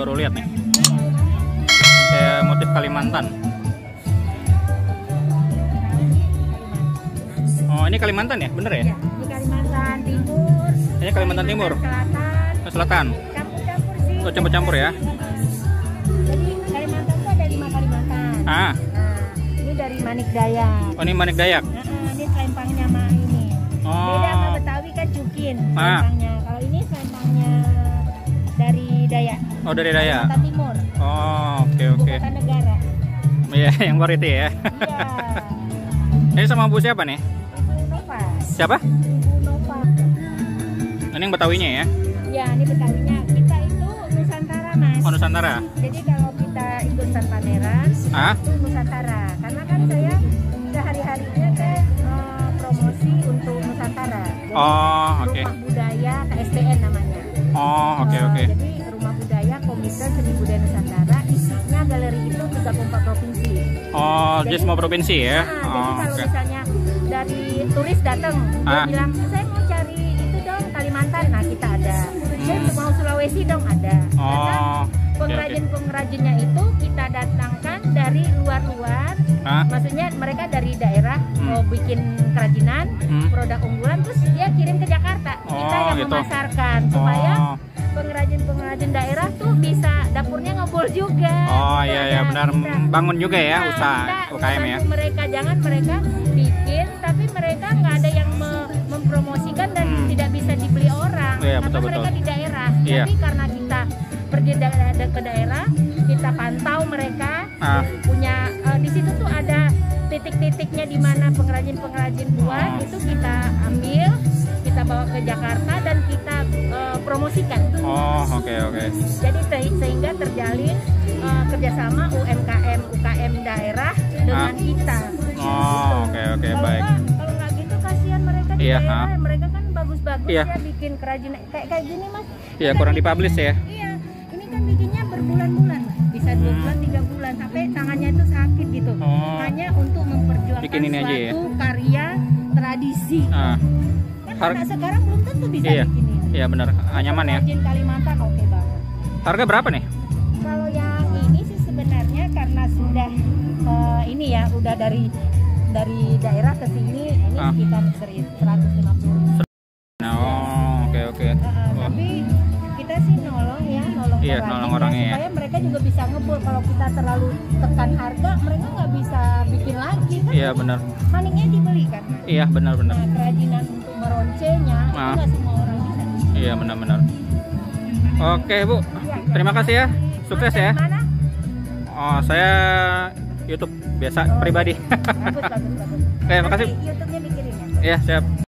baru lihat nih kayak motif Kalimantan oh ini Kalimantan ya bener ya Ya, Kalimantan Timur. Ini Kalimantan Timur. Selatan. Oh, selatan Campur-campur sih. oh campur-campur ya Jadi Kalimantan itu ada lima Kalimantan. ah Nah, ini dari Manik Dayak. oh ini Manik Dayak Nah, ini selempangnya sama ini. Oh. Beda sama Betawi kan cukin Ah. selempangnya oh dari Kalimantan Timur. oh oke Ibu oke kota negara. iya yang baru itu ya Iya. ini sama bu siapa nih Ibu Nova. siapa Ibu Nova. ini yang Betawinya ya Ya, ini Betawinya. Kita itu Nusantara, Mas. oh Nusantara Jadi kalau kita ikutan pameran, ah itu Nusantara. Karena kan saya sehari-harinya kan eh, promosi untuk Nusantara. Jadi oh oke Rumah Budaya KSTN namanya. oh oke Eh, oke Jadi Rumah Budaya Komite Seni Budaya Nusantara isinya galeri itu 34 provinsi. oh jadi semua provinsi ya Nah, jadi oh kalau oke misalnya dari turis datang, dia Ah. bilang saya mau cari itu dong Kalimantan, nah kita ada. Saya Hmm. mau Sulawesi dong ada. Oh pengrajin-pengrajinnya itu kita datangkan dari luar-luar. ah Maksudnya mereka dari daerah Hmm. mau bikin kerajinan, Hmm. produk unggulan, terus dia kirim ke Jakarta. kita Oh, yang gitu. memasarkan supaya oh pengrajin-pengrajin daerah tuh bisa dapurnya ngebul juga. Oh Gitu iya ada ya benar kita. bangun juga ya Nah, usaha UKM ya. mereka jangan mereka bikin tapi mereka nggak ada yang me- mempromosikan dan Hmm. tidak bisa dibeli orang Iya, karena betul, mereka betul. di daerah. Iya. Tapi karena kita pergi da- da- ke daerah, kita pantau mereka Ah. punya eh, di situ tuh ada titik-titiknya di mana pengrajin-pengrajin buat Oh. itu kita ambil, kita bawa ke Jakarta dan kita eh, promosikan. Oh oke oke. Jadi se- sehingga terjalin eh, kerjasama UMKM UKM daerah dengan Ah. kita. Oh oke oke Kalau baik. kalau nggak gitu kasihan mereka di Iya, daerah. ah. Mereka kan bagus-bagus Iya. ya bikin kerajinan kayak kayak gini mas. Iya kurang dipublish ya. Iya, ini kan bikinnya berbulan-bulan, bisa dua Hmm. bulan, tiga bulan, sampai tangannya itu sakit gitu. Oh. Hanya untuk memperjuangkan Bikin ini aja ya? suatu karya tradisi. Ah Kan Har- sekarang belum tentu bisa Iya. bikin. Iya benar nyaman ya. Kalimantan oke banget. Harga berapa nih? Kalau yang ini sih sebenarnya karena sudah eh, ini ya, udah dari dari daerah ke sini ini Ah. sekitar seri- 150. Nah, oh oke oke. Eh, eh, Wah. tapi kita sih nolong ya, nolong Iya, perajin nolong ya, orangnya ya. supaya mereka juga bisa ngebul. Kalau kita terlalu tekan harga, mereka nggak bisa bikin lagi kan. Iya benar. Maniknya dibeli kan. Iya benar benar. Nah, kerajinan untuk meroncenya itu Ah. nggak semua orang. Iya benar benar. Oke bu, terima kasih ya. Sukses ya. Oh saya YouTube biasa pribadi. Oke, makasih. YouTube-nya ya. Iya siap.